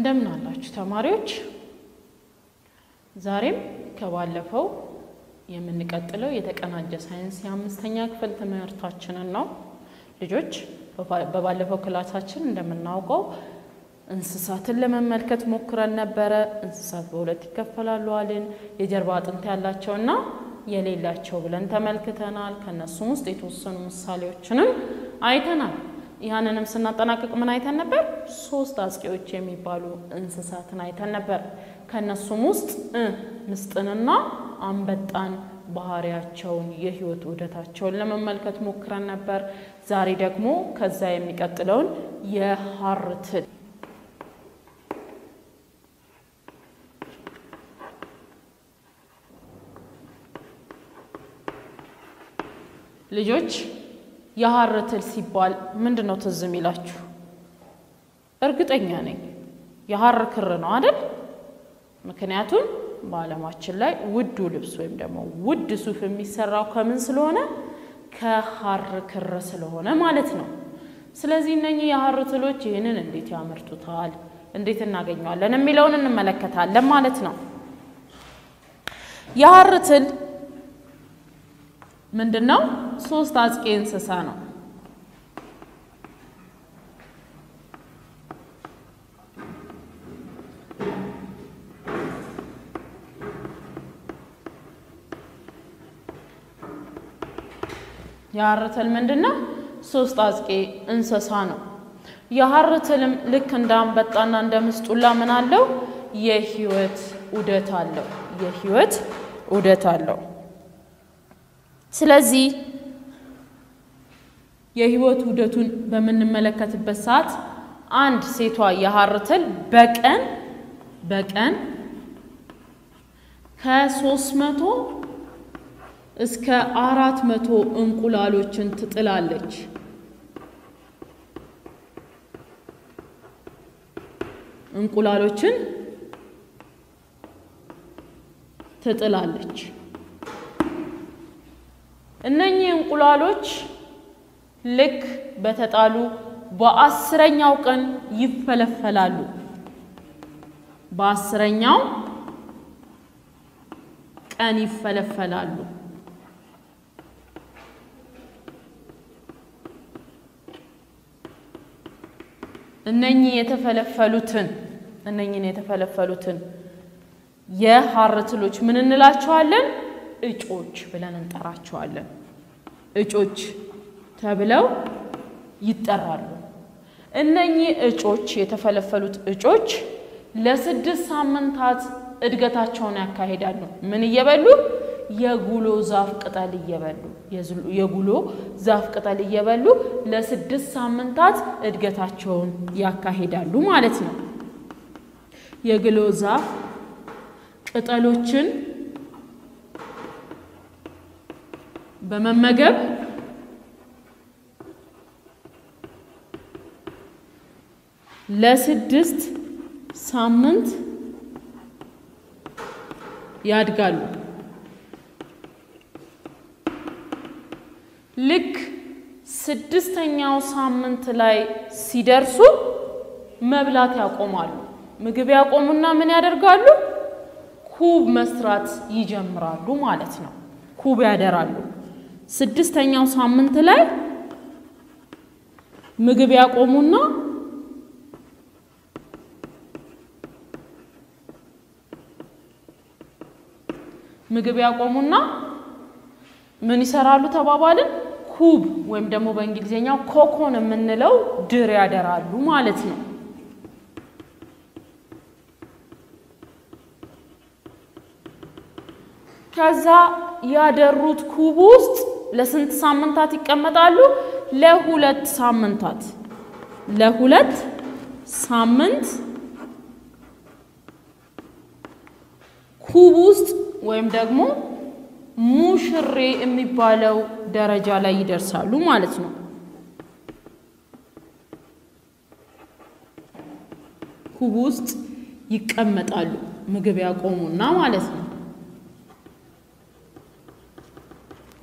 እንደምን አላችሁ ተማሪዎች? ዛሬም ከባለፈው የምንቀጥለው የተቀናጀ ሳይንስ የአምስተኛ ክፍል ትምህርታችንን ነው። ልጆች በባለፈው class ኣችን እንደምናውቀው እንስሳትን ለመመልከት ሞክረን ነበረ። እንስሳት በሁለት ይከፈላሉ አልን። የጀርባ አጥንት ያላቸውና የሌላቸው ብለን ተመልክተናል። ከእነሱም ውስጥ የተወሰኑ ምሳሌዎችንም አይተናል። ያንንም ስናጠናቅቅ ምን አይተን ነበር? ሶስት አጥቂዎች የሚባሉ እንስሳትን አይተን ነበር። ከእነሱም ውስጥ ምስጥንና አንበጣን ባህሪያቸውን የህይወት ውደታቸውን ለመመልከት ሞክረን ነበር። ዛሬ ደግሞ ከዛ የሚቀጥለውን የሐር ትል ልጆች የሐር ትል ሲባል ምንድን ነው ትዝ የሚላችሁ? እርግጠኛ ነኝ የሐር ክር ነው አይደል? ምክንያቱም በዓለማችን ላይ ውዱ ልብስ ወይም ደግሞ ውድ ሱፍ የሚሰራው ከምን ስለሆነ ከሐር ክር ስለሆነ ማለት ነው። ስለዚህ እነኚህ የሐር ትሎች ይህንን እንዴት ያመርቱታል፣ እንዴት እናገኘዋለን የሚለውን እንመለከታለን ማለት ነው። የሐር ትል ምንድን ነው? ሶስት አጥቂ እንስሳ ነው። የሐር ትል ምንድን ነው? ሶስት አጥቂ እንስሳ ነው። የሐር ትልም ልክ እንደ አንበጣና እንደ ምስጡላ ምን አለው? የህይወት ዑደት አለው። የህይወት ዑደት አለው። ስለዚህ የህይወት ዑደቱን በምንመለከትበት ሰዓት አንድ ሴቷ የሐር ትል በቀን በቀን ከሶስት መቶ እስከ አራት እንቁላሎችን ትጥላለች። እንቁላሎችን ትጥላለች። እነኚህ እንቁላሎች ልክ በተጣሉ በአስረኛው ቀን ይፈለፈላሉ። በአስረኛው ቀን ይፈለፈላሉ። እነኚህ የተፈለፈሉትን እነኚህን የተፈለፈሉትን የሐር ትሎች ምን እንላቸዋለን? እጮች ብለን እንጠራቸዋለን። እጮች ተብለው ይጠራሉ። እነኚህ እጮች የተፈለፈሉት እጮች ለስድስት ሳምንታት እድገታቸውን ያካሂዳሉ። ምን እየበሉ? የጉሎ ዛፍ ቅጠል እየበሉ የጉሎ ዛፍ ቅጠል እየበሉ ለስድስት ሳምንታት እድገታቸውን ያካሂዳሉ ማለት ነው። የጉሎ ዛፍ ቅጠሎችን በመመገብ ለስድስት ሳምንት ያድጋሉ። ልክ ስድስተኛው ሳምንት ላይ ሲደርሱ መብላት ያቆማሉ። ምግብ ያቆሙና ምን ያደርጋሉ? ኩብ መስራት ይጀምራሉ ማለት ነው። ኩብ ያደራሉ። ስድስተኛው ሳምንት ላይ ምግብ ያቆሙና ምግብ ያቆሙና ምን ይሰራሉ ተባባልን? ኩብ ወይም ደግሞ በእንግሊዝኛው ኮኮን የምንለው ድር ያደራሉ ማለት ነው። ከዛ ያደሩት ኩብ ውስጥ ለስንት ሳምንታት ይቀመጣሉ? ለሁለት ሳምንታት ለሁለት ሳምንት ኩብ ውስጥ ወይም ደግሞ ሙሽሬ የሚባለው ደረጃ ላይ ይደርሳሉ ማለት ነው። ኩብ ውስጥ ይቀመጣሉ ምግብ ያቆሙና ማለት ነው።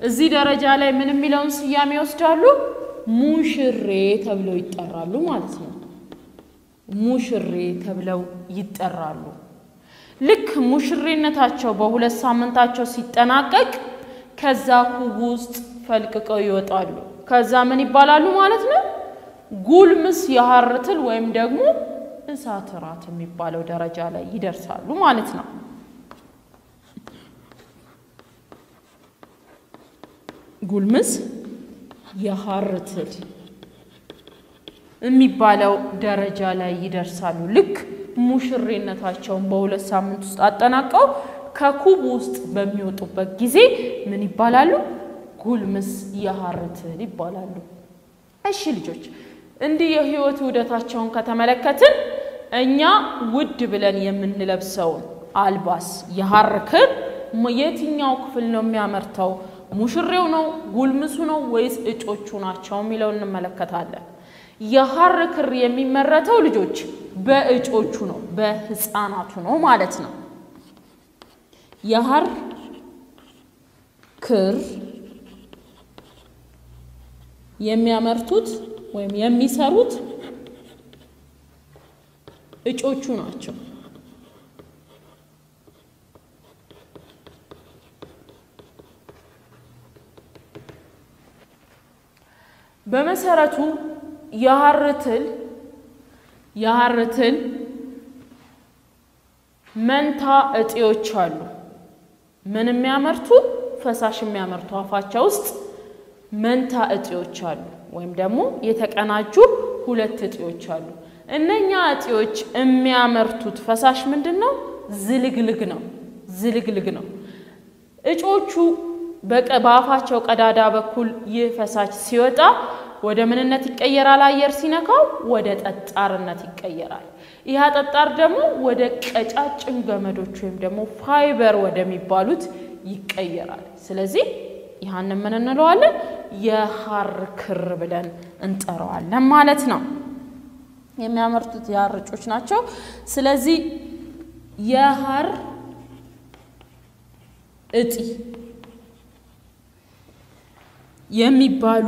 እዚህ ደረጃ ላይ ምን የሚለውን ስያሜ ይወስዳሉ? ሙሽሬ ተብለው ይጠራሉ ማለት ነው። ሙሽሬ ተብለው ይጠራሉ። ልክ ሙሽሬነታቸው በሁለት ሳምንታቸው ሲጠናቀቅ ከዛ ኩብ ውስጥ ፈልቅቀው ይወጣሉ። ከዛ ምን ይባላሉ ማለት ነው? ጉልምስ የሐር ትል ወይም ደግሞ እሳት ራት የሚባለው ደረጃ ላይ ይደርሳሉ ማለት ነው። ጉልምስ የሐር ትል የሚባለው ደረጃ ላይ ይደርሳሉ። ልክ ሙሽሬነታቸውን በሁለት ሳምንት ውስጥ አጠናቀው ከኩብ ውስጥ በሚወጡበት ጊዜ ምን ይባላሉ? ጉልምስ የሐር ትል ይባላሉ። እሺ ልጆች እንዲህ የህይወት ውደታቸውን ከተመለከትን እኛ ውድ ብለን የምንለብሰውን አልባስ የሐር ክር የትኛው ክፍል ነው የሚያመርተው? ሙሽሬው ነው? ጉልምሱ ነው? ወይስ እጮቹ ናቸው የሚለውን እንመለከታለን። የሐር ክር የሚመረተው ልጆች በእጮቹ ነው፣ በህፃናቱ ነው ማለት ነው። የሐር ክር የሚያመርቱት ወይም የሚሰሩት እጮቹ ናቸው። በመሰረቱ የሐር ትል የሐር ትል መንታ እጢዎች አሉ። ምን የሚያመርቱ ፈሳሽ የሚያመርቱ አፋቸው ውስጥ መንታ እጢዎች አሉ፣ ወይም ደግሞ የተቀናጁ ሁለት እጢዎች አሉ። እነኛ እጢዎች የሚያመርቱት ፈሳሽ ምንድን ነው? ዝልግልግ ነው። ዝልግልግ ነው። እጮቹ በአፋቸው ቀዳዳ በኩል ይህ ፈሳሽ ሲወጣ ወደ ምንነት ይቀየራል? አየር ሲነካው ወደ ጠጣርነት ይቀየራል። ይህ ጠጣር ደግሞ ወደ ቀጫጭን ገመዶች ወይም ደግሞ ፋይበር ወደሚባሉት ይቀየራል። ስለዚህ ይህንን ምን እንለዋለን? የሐር ክር ብለን እንጠራዋለን ማለት ነው። የሚያመርቱት የሐር እጮች ናቸው። ስለዚህ የሐር እጢ የሚባሉ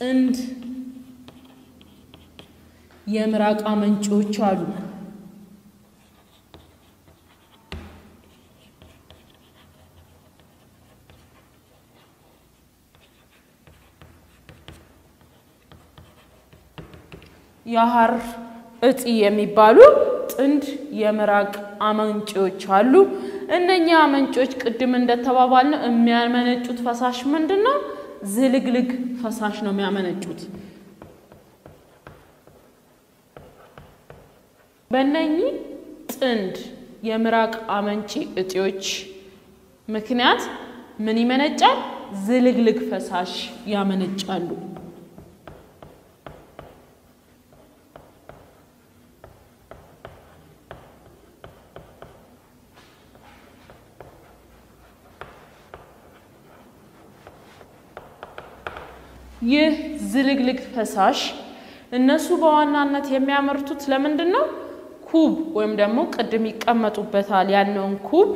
ጥንድ የምራቅ አመንጮች አሉ። የሐር እጢ የሚባሉ ጥንድ የምራቅ አመንጮች አሉ። እነኛ አመንጮች ቅድም እንደተባባልነው የሚያመነጩት ፈሳሽ ምንድን ነው? ዝልግልግ ፈሳሽ ነው የሚያመነጩት። በእነኚህ ጥንድ የምራቅ አመንጪ እጢዎች ምክንያት ምን ይመነጫል? ዝልግልግ ፈሳሽ ያመነጫሉ። ይህ ዝልግልግ ፈሳሽ እነሱ በዋናነት የሚያመርቱት ለምንድን ነው? ኩብ ወይም ደግሞ ቅድም ይቀመጡበታል ያለውን ኩብ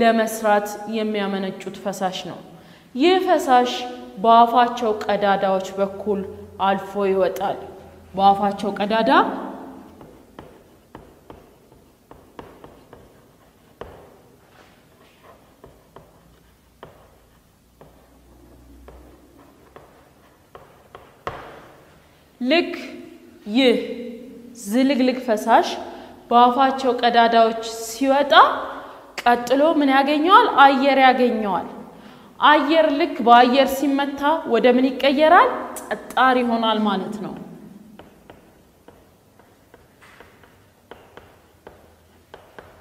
ለመስራት የሚያመነጩት ፈሳሽ ነው። ይህ ፈሳሽ በአፋቸው ቀዳዳዎች በኩል አልፎ ይወጣል። በአፋቸው ቀዳዳ ልክ ይህ ዝልግልግ ፈሳሽ በአፋቸው ቀዳዳዎች ሲወጣ ቀጥሎ ምን ያገኘዋል? አየር ያገኘዋል። አየር ልክ በአየር ሲመታ ወደ ምን ይቀየራል? ጠጣር ይሆናል ማለት ነው።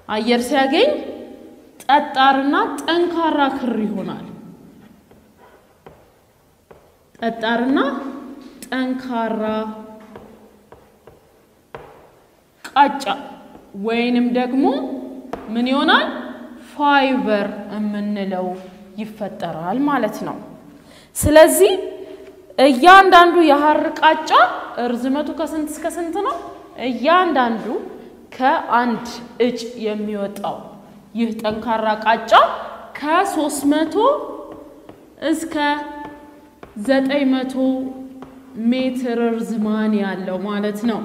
አየር ሲያገኝ ጠጣርና ጠንካራ ክር ይሆናል። ጠጣርና ጠንካራ ቃጫ ወይንም ደግሞ ምን ይሆናል? ፋይበር የምንለው ይፈጠራል ማለት ነው። ስለዚህ እያንዳንዱ የሐር ቃጫ እርዝመቱ ከስንት እስከ ስንት ነው? እያንዳንዱ ከአንድ እጭ የሚወጣው ይህ ጠንካራ ቃጫ ከሶስት መቶ እስከ ዘጠኝ መቶ ሜትር ርዝማኔ ያለው ማለት ነው።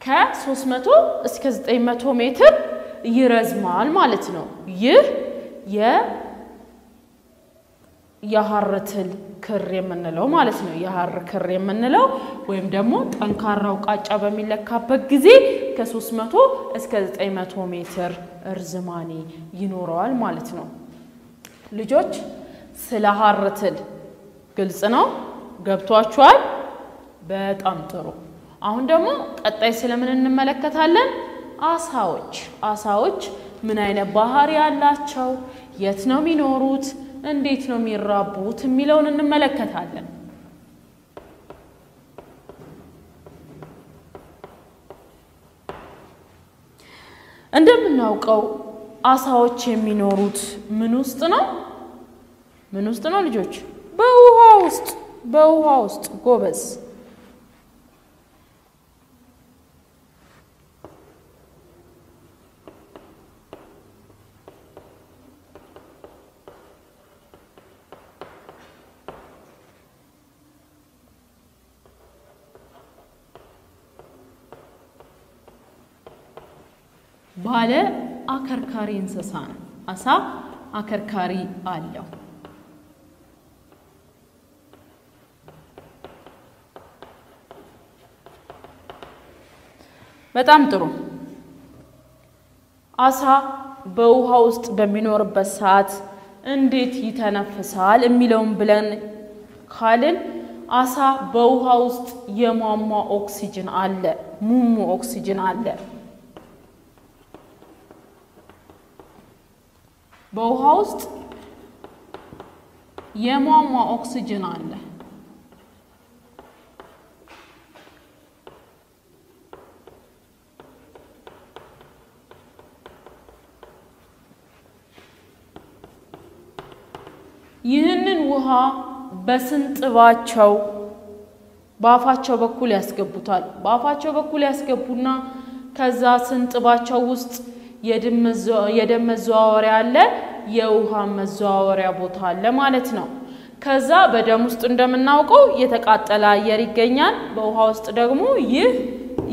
ከ300 እስከ 900 ሜትር ይረዝማል ማለት ነው። ይህ የሐር ትል ክር የምንለው ማለት ነው። የሐር ክር የምንለው ወይም ደግሞ ጠንካራው ቃጫ በሚለካበት ጊዜ ከ300 እስከ 900 ሜትር እርዝማኔ ይኖረዋል ማለት ነው። ልጆች ስለ ሐር ትል ግልጽ ነው? ገብቷችኋል? በጣም ጥሩ። አሁን ደግሞ ቀጣይ ስለምን እንመለከታለን? አሳዎች። አሳዎች ምን አይነት ባህሪ ያላቸው፣ የት ነው የሚኖሩት፣ እንዴት ነው የሚራቡት የሚለውን እንመለከታለን። እንደምናውቀው አሳዎች የሚኖሩት ምን ውስጥ ነው? ምን ውስጥ ነው ልጆች? በውሃ ውስጥ። በውሃ ውስጥ ጎበዝ። ባለ አከርካሪ እንስሳ ነው። አሳ አከርካሪ አለው። በጣም ጥሩ። አሳ በውሃ ውስጥ በሚኖርበት ሰዓት እንዴት ይተነፍሳል የሚለውን ብለን ካልን አሳ በውሃ ውስጥ የሟሟ ኦክሲጅን አለ፣ ሙሙ ኦክሲጅን አለ። በውሃ ውስጥ የሟሟ ኦክሲጅን አለ። ይህንን ውሃ በስንጥባቸው በአፋቸው በኩል ያስገቡታል። በአፋቸው በኩል ያስገቡና ከዛ ስንጥባቸው ውስጥ የደም መዘዋወሪያ አለ፣ የውሃ መዘዋወሪያ ቦታ አለ ማለት ነው። ከዛ በደም ውስጥ እንደምናውቀው የተቃጠለ አየር ይገኛል። በውሃ ውስጥ ደግሞ ይህ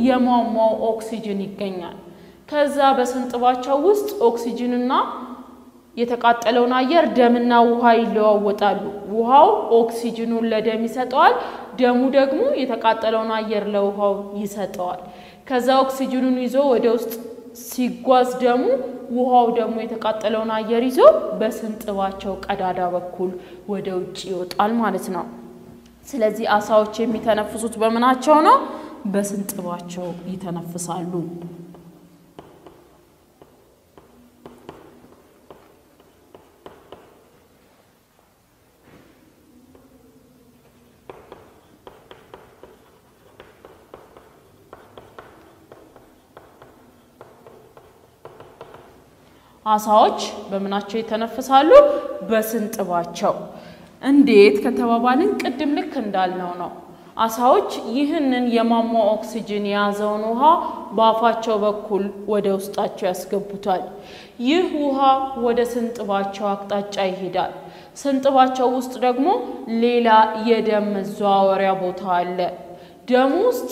የሟሟው ኦክሲጅን ይገኛል። ከዛ በስንጥባቸው ውስጥ ኦክሲጅንና የተቃጠለውን አየር ደምና ውሃ ይለዋወጣሉ። ውሃው ኦክሲጅኑን ለደም ይሰጠዋል፣ ደሙ ደግሞ የተቃጠለውን አየር ለውሃው ይሰጠዋል። ከዛ ኦክሲጅኑን ይዞ ወደ ውስጥ ሲጓዝ ደሙ ውሃው ደግሞ የተቃጠለውን አየር ይዞ በስንጥባቸው ቀዳዳ በኩል ወደ ውጭ ይወጣል ማለት ነው። ስለዚህ አሳዎች የሚተነፍሱት በምናቸው ነው? በስንጥባቸው ይተነፍሳሉ። አሳዎች በምናቸው ይተነፍሳሉ? በስንጥባቸው። እንዴት ከተባባልን ቅድም ልክ እንዳልነው ነው። አሳዎች ይህንን የሟሟ ኦክሲጅን የያዘውን ውሃ በአፋቸው በኩል ወደ ውስጣቸው ያስገቡታል። ይህ ውሃ ወደ ስንጥባቸው አቅጣጫ ይሄዳል። ስንጥባቸው ውስጥ ደግሞ ሌላ የደም መዘዋወሪያ ቦታ አለ። ደም ውስጥ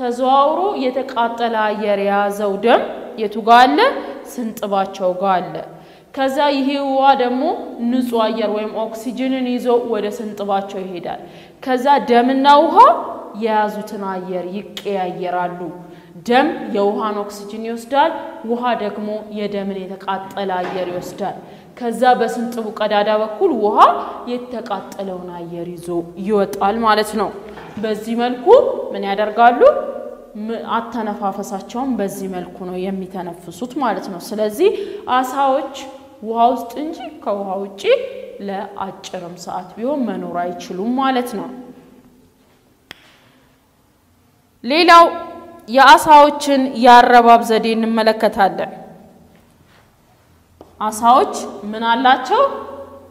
ተዘዋውሮ የተቃጠለ አየር የያዘው ደም የቱ ጋ አለ? ስንጥባቸው ጋር አለ። ከዛ ይሄ ውሃ ደግሞ ንጹህ አየር ወይም ኦክሲጅንን ይዞ ወደ ስንጥባቸው ይሄዳል። ከዛ ደምና ውሃ የያዙትን አየር ይቀያየራሉ። ደም የውሃን ኦክሲጅን ይወስዳል፣ ውሃ ደግሞ የደምን የተቃጠለ አየር ይወስዳል። ከዛ በስንጥቡ ቀዳዳ በኩል ውሃ የተቃጠለውን አየር ይዞ ይወጣል ማለት ነው። በዚህ መልኩ ምን ያደርጋሉ? አተነፋፈሳቸውን በዚህ መልኩ ነው የሚተነፍሱት ማለት ነው። ስለዚህ አሳዎች ውሃ ውስጥ እንጂ ከውሃ ውጪ ለአጭርም ሰዓት ቢሆን መኖር አይችሉም ማለት ነው። ሌላው የአሳዎችን የአረባብ ዘዴ እንመለከታለን። አሳዎች ምን አላቸው?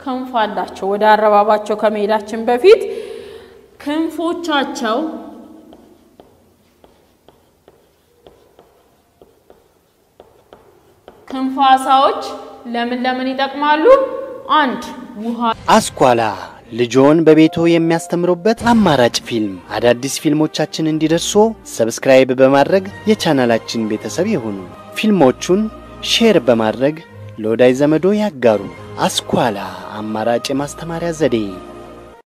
ክንፍ አላቸው። ወደ አረባባቸው ከመሄዳችን በፊት ክንፎቻቸው ዓሣዎች ለምን ለምን ይጠቅማሉ? አንድ ውሃ አስኳላ ልጆን በቤቶ የሚያስተምሩበት አማራጭ ፊልም። አዳዲስ ፊልሞቻችን እንዲደርሱ subscribe በማድረግ የቻናላችን ቤተሰብ ይሁኑ። ፊልሞቹን share በማድረግ ለወዳጅ ዘመዶ ያጋሩ። አስኳላ አማራጭ የማስተማሪያ ዘዴ